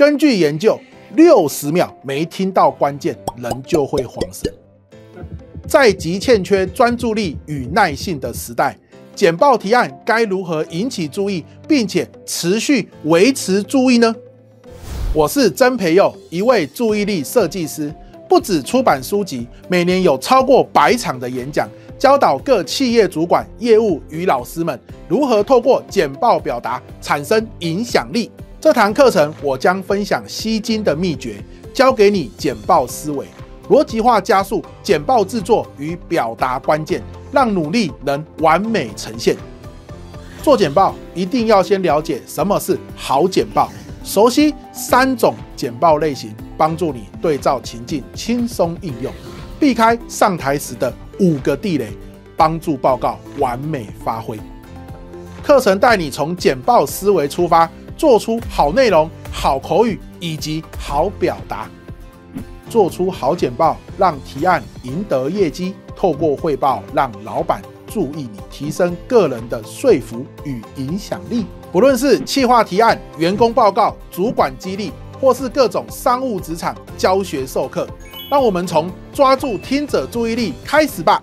根据研究，六十秒没听到关键，人就会慌神。在极欠缺专注力与耐性的时代，简报提案该如何引起注意，并且持续维持注意呢？我是曾培佑，一位注意力设计师，不止出版书籍，每年有超过百场的演讲，教导各企业主管、业务与老师们如何透过简报表达产生影响力。这堂课程我将分享吸睛的秘诀，教给你简报思维，逻辑化加速简报制作与表达关键，让努力能完美呈现。做简报一定要先了解什么是好简报，熟悉三种简报类型，帮助你对照情境轻松应用，避开上台时的五个地雷，帮助报告完美发挥。课程带你从简报思维出发。做出好内容、好口语以及好表达，做出好简报，让提案赢得业绩。透过汇报，让老板注意你，提升个人的说服与影响力。不论是企划提案、员工报告、主管激励，或是各种商务职场教学授课，让我们从抓住听者注意力开始吧。